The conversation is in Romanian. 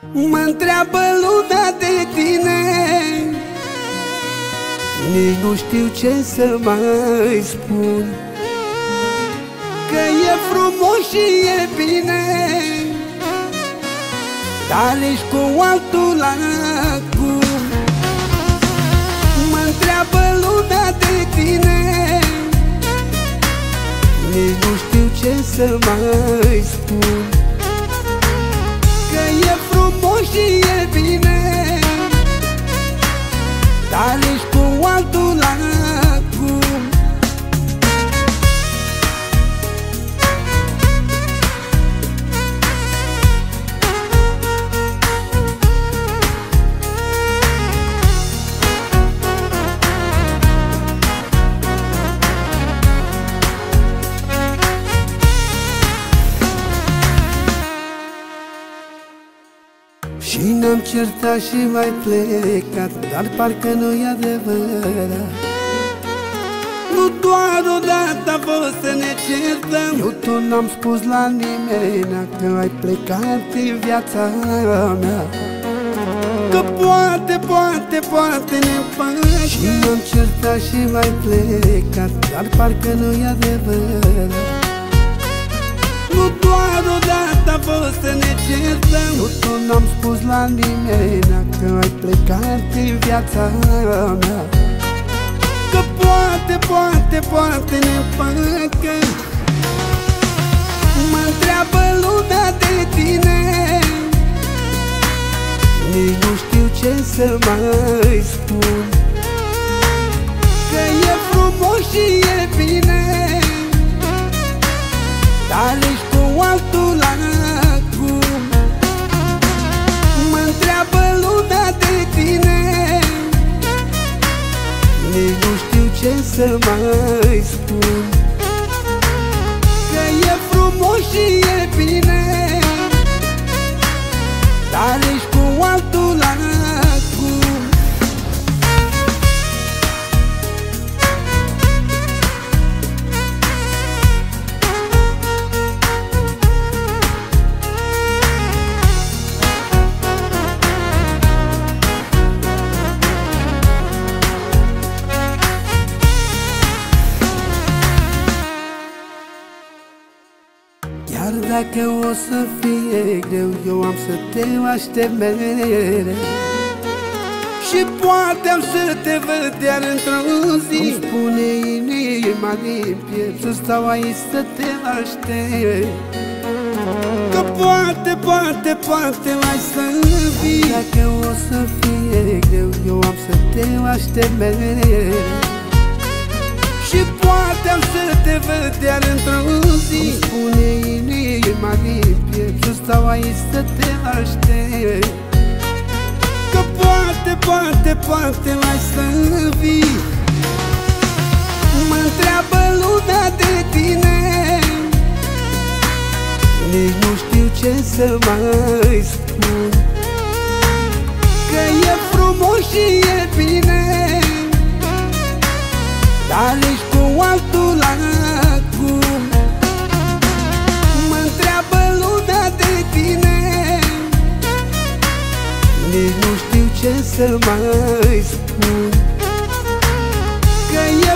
Mă întreabă lumea de tine. Nici nu știu ce să mai spun. Că e frumos și e bine. Dar nici cu altul acum Mă întreabă lumea de tine. Nici nu știu ce să mai spun și Și ne-am certat și mai plecat Dar parcă nu-i adevărat. Nu doar odată a fost să ne certăm. Eu tot n-am spus la nimeni Că ai plecat din viața mea. Că poate, poate, poate ne împăcăm Și ne-am certat și mai plecat Dar parcă nu-i adevărat Nu doar odată a fost să ne certăm Eu tot n-am spus la nimeni Că ai plecat din viața mea. Că poate, poate, poate ne împăcăm Mă întreabă lumea de tine. Nici nu știu ce să mai spun. Că e frumos și e bine. Dar să mai spun Că e frumos și e bine Dar Chiar dacă o să fie greu Eu am să te aștept mereu. Și poate am să te văd iar într-o zi. Îmi spune inima din piept Să stau aici să te aștept. Că poate, poate, poate mai să vii. Dacă o să fie greu Eu am să te aștept mereu și poate am să te văd iar într-o zi. Îmi spune inima din piept Să stau aici să te aștept. Că poate, poate, poate mai să vii. Mă întreabă lumea de tine. Nici nu știu ce să mai spun. Că e frumos și e bine dar nici cu altul acum Mă întreabă lumea de tine. Nici nu știu ce să mai spun. Că e